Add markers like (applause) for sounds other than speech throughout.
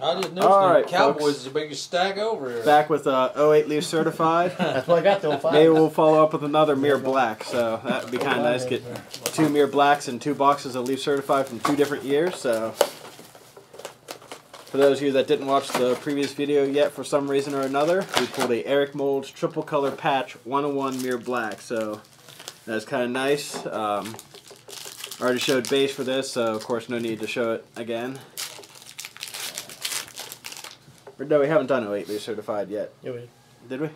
I didn't know All the right, Cowboys folks. is the biggest stack over here. Back with uh, 08 Leaf Certified. (laughs) That's what I got though. Five. Maybe we'll follow up with another Mirror Black. So that would be kind of nice. Get two Mirror Blacks and two boxes of Leaf Certified from two different years. So for those of you that didn't watch the previous video yet for some reason or another, we pulled a Eric Moulds triple color patch 101 Mirror Black. So that's kind of nice. Um, already showed base for this, so of course no need to show it again. Or no, we haven't done 08 Leaf Certified yet. Yeah, wait. Did we?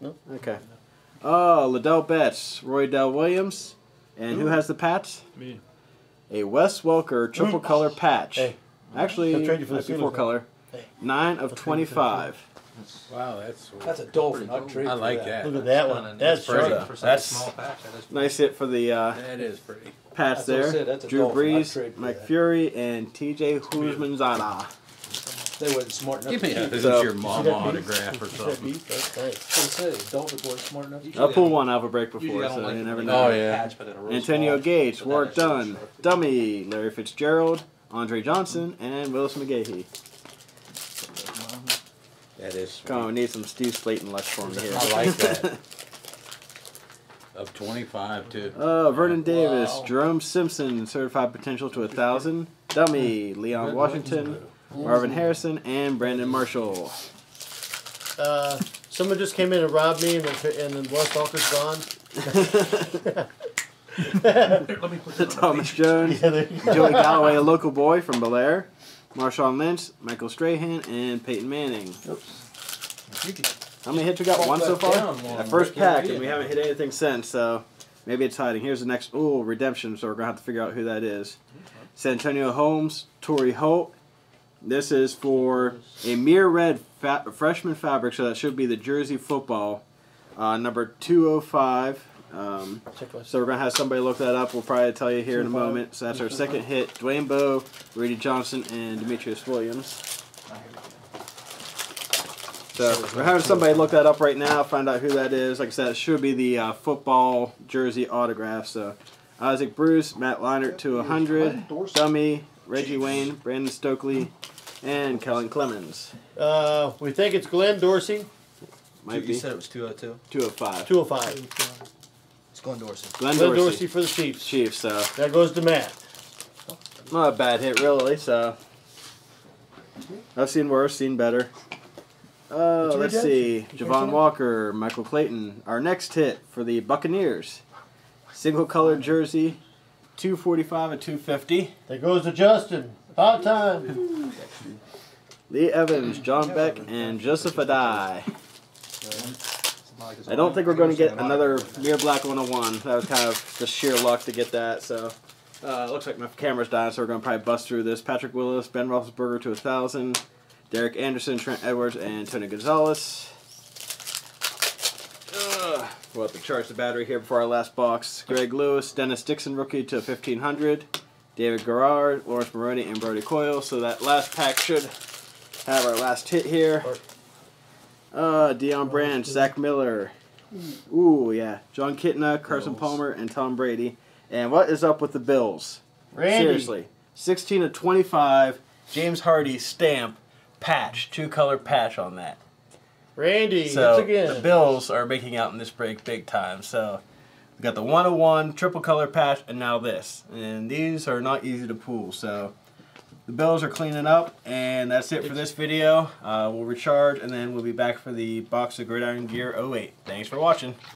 No. Okay. Oh, Ladell Betts, Roydell Williams, and who has the patch? Me. A Wes Welker triple color patch. Hey. Actually, I'll trade you for the four color. Hey. Nine of trade you twenty-five. Wow, that's That's a dolphin. I'd I like that. that. Look at that one. That's pretty. sharp. For such That's- small patch, that is Nice hit for the uh, That is pretty. patch That's there. said, that's a Drew dolphin. Brees, trade Mike that. Furrey, and T.J. Houshmandzadeh. They wasn't smart enough Give to me a, keep it. is So- your mama that autograph or something? beef, That's nice. That's what I said. Dolphins weren't smart enough. I'll pull one out of a break before, so you never know. Oh, yeah. Antonio Gates, work done. Dummy, Larry Fitzgerald, Andre Johnson, and Willis McGahee. That is Come on, we need some Steve Slaton luck for me here. I like that. (laughs) Of 25 too. Uh, Vernon Davis, Wow. Jerome Simpson, certified potential to a thousand. Dummy, Leon Washington, Marvin Harrison, and Brandon Marshall. Uh, someone just came in and robbed me, and then and then Wes Welker's gone. Thomas Jones, Yeah, there you go. Joey Galloway, a local boy from Bellaire, Marshawn Lynch, Michael Strahan, and Peyton Manning. How many hits we got? One so far? down one. That first Can't pack, beat and we it. haven't hit anything since, so maybe it's hiding. Here's the next. Oh, redemption, so we're going to have to figure out who that is. Santonio Holmes, Torry Holt. This is for a mirror red fa- freshman fabric, so that should be the Jersey football, uh, number 205. Um, so we're going to have somebody look that up. We'll probably tell you here in a moment. So that's our second hit. Dwayne Bowe, Rudi Johnson, and Demetrius Williams. So we're having somebody look that up right now, find out who that is. Like I said, it should be the uh, football jersey autograph. So Isaac Bruce, Matt Leinart to 100, Dummy, Reggie Wayne, Brandon Stokley, and Kellen Clemens. Uh, we think it's Glenn Dorsey, Might you be said it was 202. 205. 205. It's Glenn Dorsey. Glenn Glenn Dorsey, Dorsey for the Chiefs. Chiefs. So That goes to Matt. not a bad hit, really. So I've seen worse, seen better. Uh, let's see. Javon Walker, Michael Clayton. Our next hit for the Buccaneers. Single colored jersey, 245 and 250. That goes to Justin. About time. Lee Evans, John Beck, and Joseph Addai. I don't think we're going to get another Mirror Black 101. That was kind of just sheer luck to get that. So uh, looks like my camera's dying, so we're going to probably bust through this. Patrick Willis, Ben Roethlisberger to 1,000. Derek Anderson, Trent Edwards, and Tony Gonzalez. We'll have to charge the battery here before our last box. Greg Lewis, Dennis Dixon, rookie to 1,500. David Garrard, Laurence Maroney, and Brodie Croyle. So that last pack should have our last hit here. Uh, Deion Branch, Zach Miller. Ooh, yeah. Jon Kitna, Carson Palmer, and Tom Brady. And what is up with the Bills? Randy. Seriously. 16 of 25, James Hardy stamp, patch, two color patch on that. Randy, So once again. the Bills are making out in this break big time. So we got the 101 triple color patch and now this. And these are not easy to pull. So the Bills are cleaning up and that's it for this video. Uh, we'll recharge and then we'll be back for the box of Gridiron Gear 08. Thanks for watching.